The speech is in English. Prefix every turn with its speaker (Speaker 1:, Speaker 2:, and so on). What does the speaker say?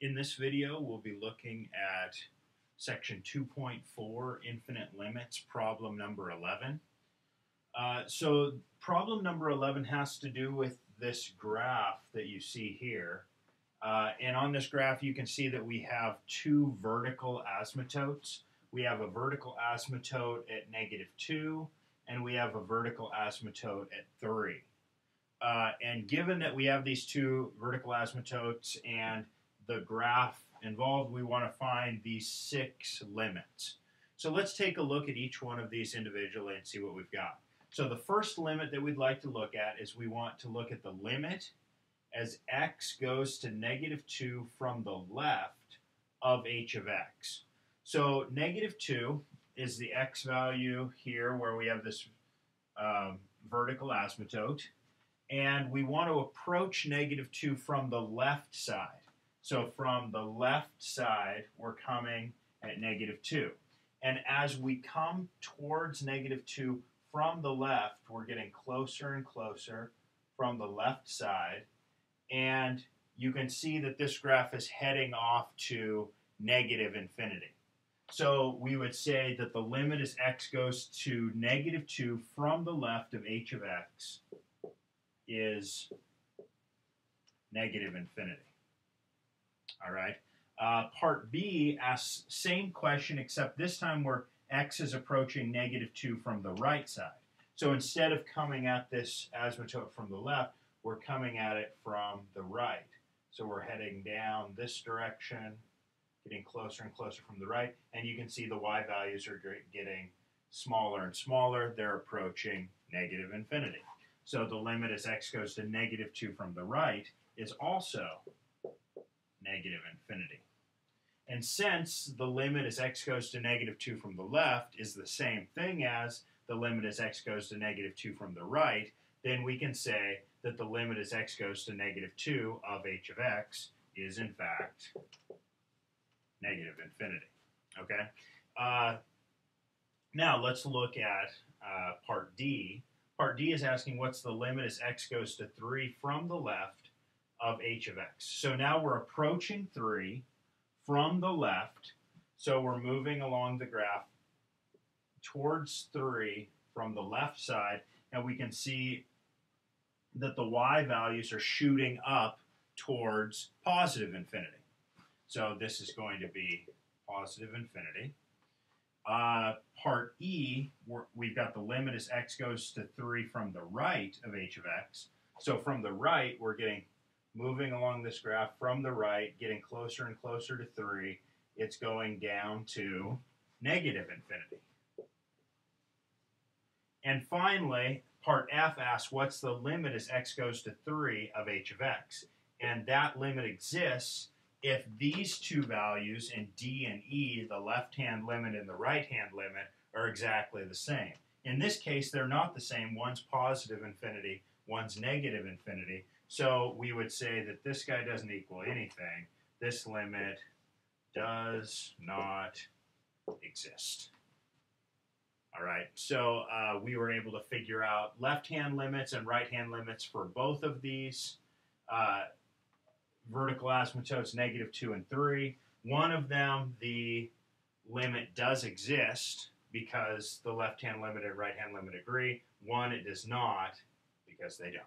Speaker 1: In this video, we'll be looking at section 2.4, infinite limits, problem number 11. Uh, so problem number 11 has to do with this graph that you see here. Uh, and on this graph, you can see that we have two vertical asymptotes. We have a vertical asymptote at negative 2, and we have a vertical asymptote at 3. Uh, and given that we have these two vertical asymptotes and the graph involved, we want to find these six limits. So let's take a look at each one of these individually and see what we've got. So the first limit that we'd like to look at is we want to look at the limit as x goes to negative 2 from the left of h of x. So negative 2 is the x value here where we have this um, vertical asymptote. And we want to approach negative 2 from the left side. So from the left side, we're coming at negative 2. And as we come towards negative 2 from the left, we're getting closer and closer from the left side. And you can see that this graph is heading off to negative infinity. So we would say that the limit as x goes to negative 2 from the left of h of x is negative infinity. All right. Uh, part B asks same question, except this time where x is approaching negative 2 from the right side. So instead of coming at this asymptote from the left, we're coming at it from the right. So we're heading down this direction, getting closer and closer from the right, and you can see the y values are getting smaller and smaller. They're approaching negative infinity. So the limit as x goes to negative 2 from the right is also negative infinity. And since the limit as x goes to negative 2 from the left is the same thing as the limit as x goes to negative 2 from the right, then we can say that the limit as x goes to negative 2 of h of x is in fact negative infinity. Okay? Uh, now let's look at uh, part D. Part D is asking what's the limit as x goes to 3 from the left of h of x. So now we're approaching 3 from the left. So we're moving along the graph towards 3 from the left side. And we can see that the y values are shooting up towards positive infinity. So this is going to be positive infinity. Uh, part E, we've got the limit as x goes to 3 from the right of h of x. So from the right, we're getting moving along this graph from the right, getting closer and closer to 3, it's going down to negative infinity. And finally, part F asks what's the limit as x goes to 3 of h of x? And that limit exists if these two values in D and E, the left-hand limit and the right-hand limit, are exactly the same. In this case, they're not the same. One's positive infinity, one's negative infinity. So we would say that this guy doesn't equal anything. This limit does not exist. All right, so uh, we were able to figure out left-hand limits and right-hand limits for both of these. Uh, vertical asymptotes, negative 2 and 3. One of them, the limit does exist because the left-hand limit and right-hand limit agree. One, it does not because they don't.